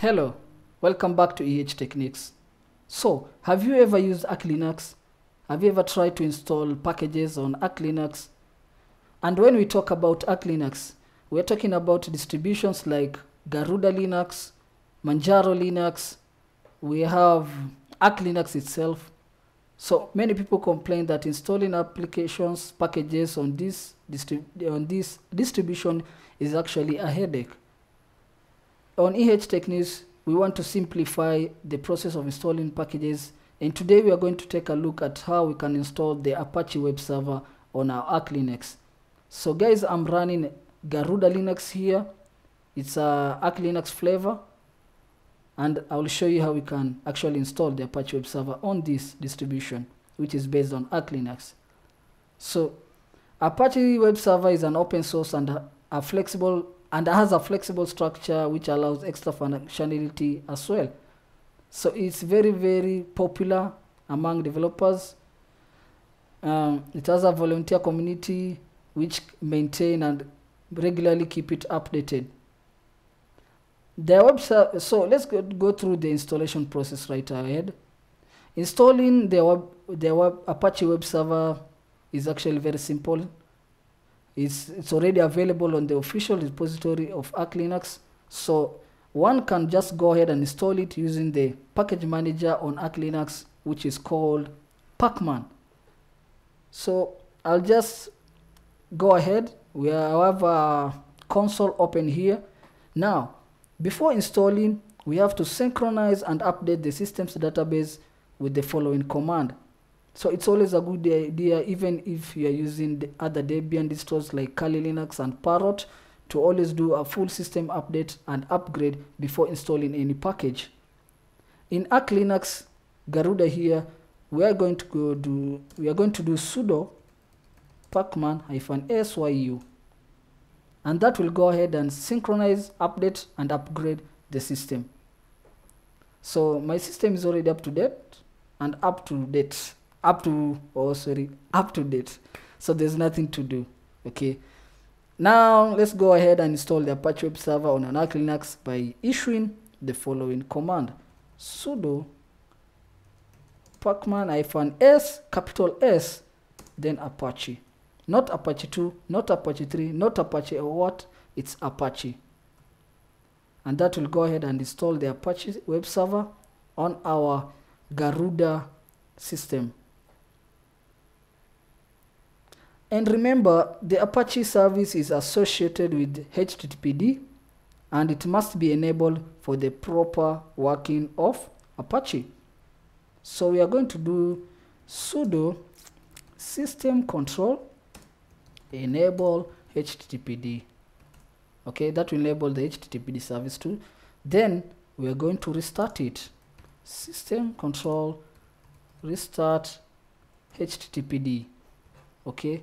Hello, welcome back to EH Techniques. So, have you ever used Arch Linux? Have you ever tried to install packages on Arch Linux? And when we talk about Arch Linux, we're talking about distributions like Garuda Linux, Manjaro Linux, we have Arch Linux itself. So many people complain that installing applications, packages on this, on this distribution is actually a headache. On EH Techniques, we want to simplify the process of installing packages and today we are going to take a look at how we can install the Apache web server on our Arch Linux. So guys, I'm running Garuda Linux here. It's a Arch Linux flavor and I will show you how we can actually install the Apache web server on this distribution which is based on Arch Linux. So Apache web server is an open source and a, a flexible and has a flexible structure which allows extra functionality as well. So it's very very popular among developers. Um, it has a volunteer community which maintain and regularly keep it updated. The website, so let's go, go through the installation process right ahead. Installing the web, the web Apache web server is actually very simple. It's, it's already available on the official repository of Arch Linux. So one can just go ahead and install it using the package manager on Arch Linux, which is called Pacman. So I'll just go ahead. We have a console open here. Now, before installing, we have to synchronize and update the system's database with the following command. So it's always a good idea, even if you're using the other Debian distros like Kali Linux and Parrot, to always do a full system update and upgrade before installing any package. In Arch Linux Garuda here, we are going to go do we are going to do sudo pacman-syu and that will go ahead and synchronize, update and upgrade the system. So my system is already up to date and up to date up to oh sorry up to date. So there's nothing to do okay? Now let's go ahead and install the apache web server on an arch linux by issuing the following command. sudo pacman-s capital s then apache. Not apache 2 not apache 3 not apache or what it's apache. And that will go ahead and install the apache web server on our garuda system And remember, the Apache service is associated with HTTPD and it must be enabled for the proper working of Apache. So we are going to do sudo system control enable HTTPD. Okay, that will enable the HTTPD service too. Then we are going to restart it. System control restart HTTPD. Okay,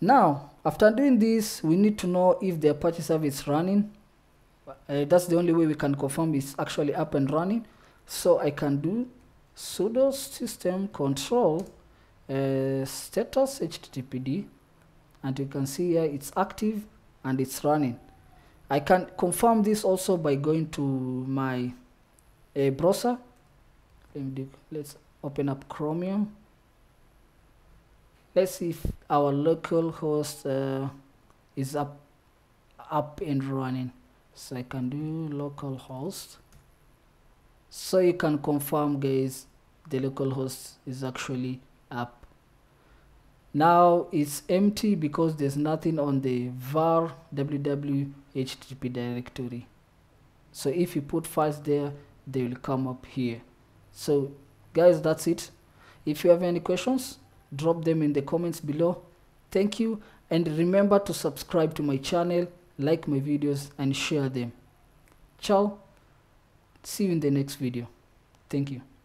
now, after doing this, we need to know if the Apache service is running. Uh, that's the only way we can confirm it's actually up and running. So I can do sudo system control uh, status httpd and you can see here it's active and it's running. I can confirm this also by going to my uh, browser. Let's open up Chromium let's see if our local host uh, is up up and running. So I can do local host. So you can confirm guys the local host is actually up. Now it's empty because there's nothing on the var www http directory. So if you put files there they will come up here. So guys that's it. If you have any questions drop them in the comments below. Thank you. And remember to subscribe to my channel like my videos and share them. Ciao. See you in the next video. Thank you